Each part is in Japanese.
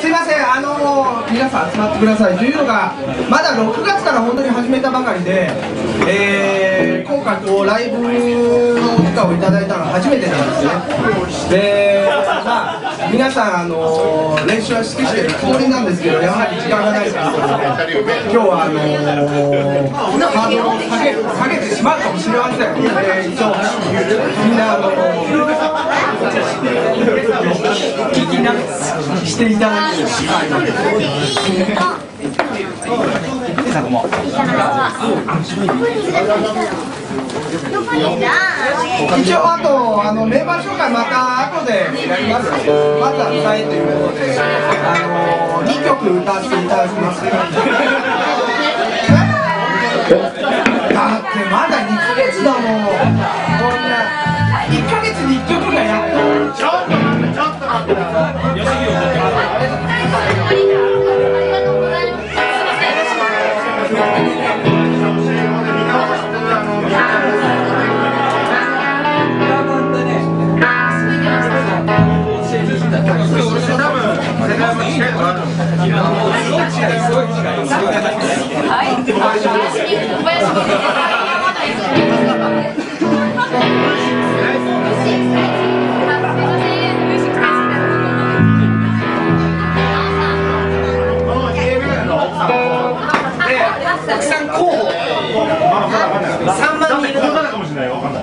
すいません、あのー、皆さん集まってください。というのが、まだ6月から本当に始めたばかりで、えー、今回こう、ライブのお時間をいただいたのは初めてなんですね。で、まあ、皆さん、あのー、練習は好きしてるつもりなんですけど、やはり時間がないということで、今日はあのー、ハードルを下げ下げてしまうかもしれません。えー、一応、みんな、あの聞きなしていただき一応あとあのメンバー紹介また後でやりますのでまずは歌えということであの2曲歌わせていただきます。だってまだ2ヶ月だもん3万人いるのかもしれないわかんない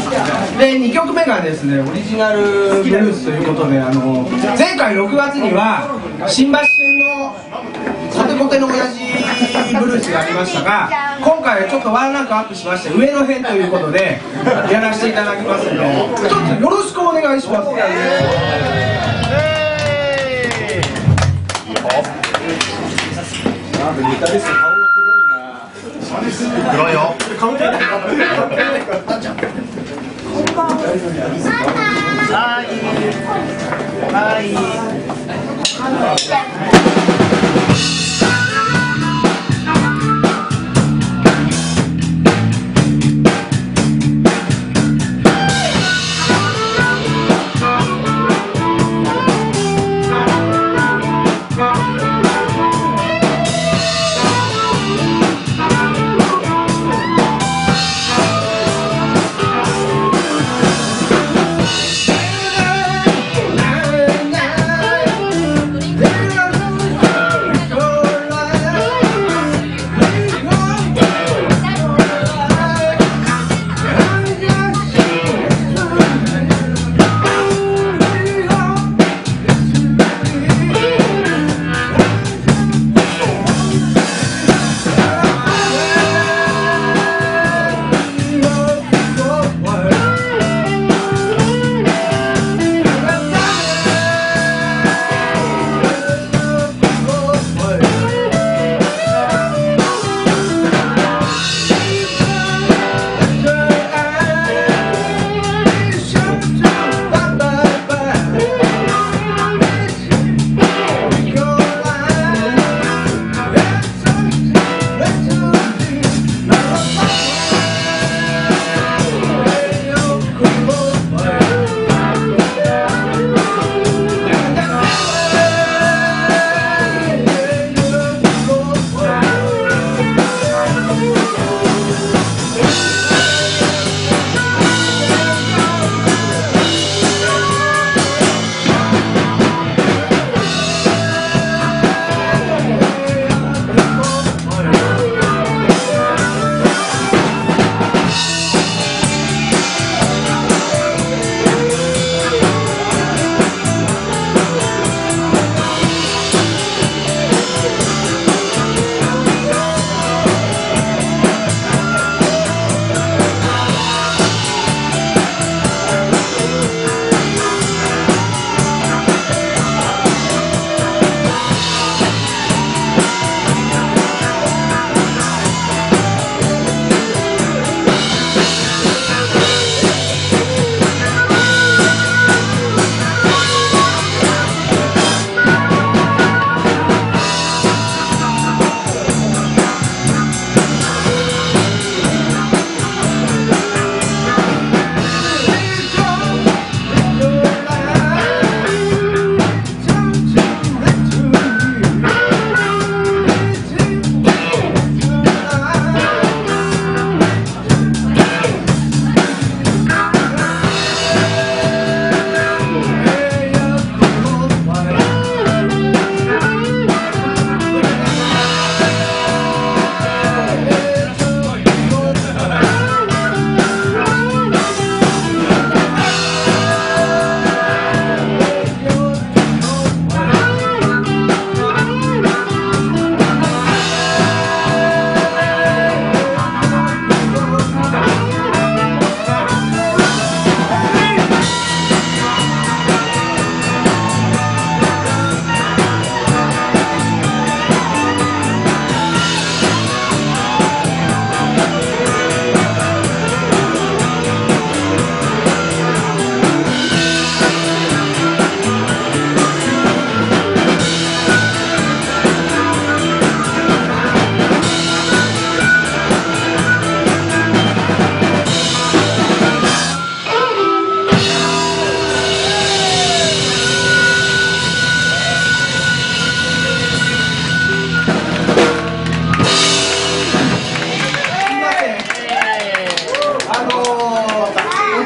で2曲目がですねオリジナルブルースということであの前回6月には新橋線のサテコテの親父ブルースがありましたが今回はちょっとワンランクアップしまして上の編ということでやらせていただきますので一つよろしくお願いします。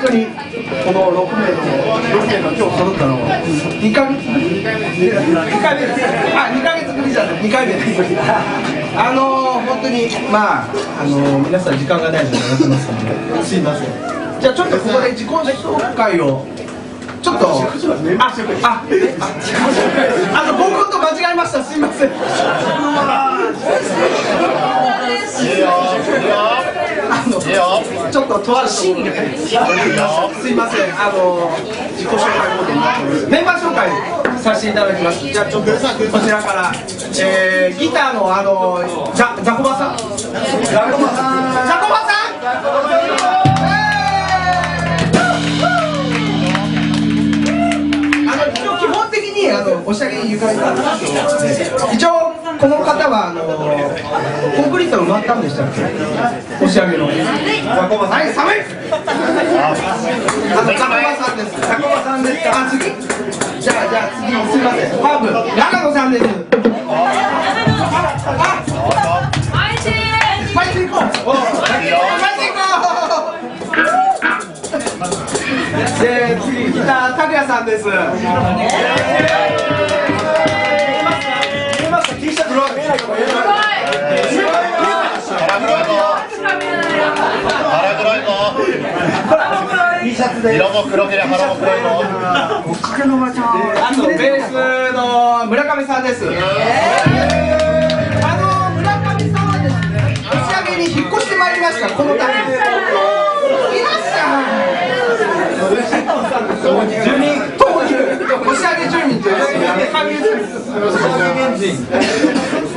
当にこの6名の6名が今日揃ったのは2回目2回目ですあ2ヶ月ぶりじゃない2回目。で すあのー、本当にまああのー、皆さん時間がないのでやってますのですいません。じゃあちょっとここで自己紹介をちょっとああああの僕と間違えました。すいません。いいよあのいいよちょっととあるシーンが入ってす。いません。あの自己紹介モードになってますメンバー紹介させていただきます。じゃあちょっとこちらから、えー、ギターのあのザザコバさん。ザコバさんザコバさん。あの基本的にあのおしゃれにゆかりがあるんですけど、一応この方はあのコンクリート埋まったんでしたっけ押し上げのはい。寒い。あのザコバさんですザコバさんですあ次じゃあじゃあ次すみませんファーブ中野さんですスパイス行こうスパイス行こうで次ギター拓也さんです 色も黒ければ腹も黒いぞあとベースの村上さんです。あの村上さんはですね、押し上げに引っ越してまいりました。このために。いらっしゃい。住民当人押し上げ住民という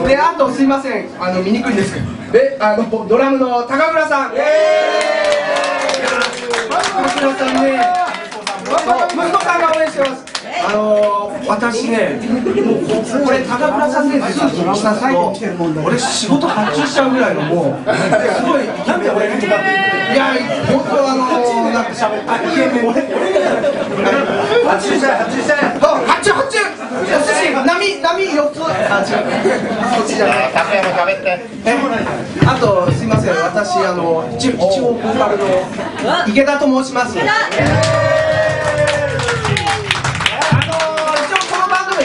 で、あとすいません、あの見にくいんですけど、で、あのドラムの高村さん。高村さんね。息子さんが応援してます。あのー、私ね、もうこれ高村さんね、スーツ着させと、俺仕事発注しちゃうぐらいのもう、すごいイケメンいや、本当あのー、なんか喋って、イケメン発注したい、発注したい。発注、発注。寿司、波、波四つ。あ、違う。そっちじゃない。拓也も喋ってあとすいません私あの一一応ボーカルの池田と申します。あの一応このバンドは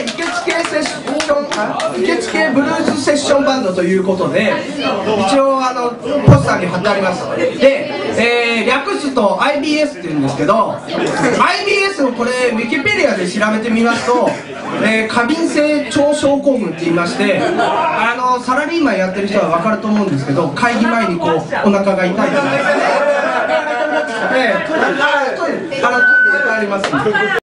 池地系ブルースセッションバンドということで一応あのポスターに貼ってありますで、えー略すと IBS って言うんですけど IBS をこれウィキペディアで調べてみますと、えー過敏性腸症候群って言いましてあのサラリーマンやってる人は分かると思うんですけど会議前にこうお腹が痛いとか、えートイレトイレあのトイレあります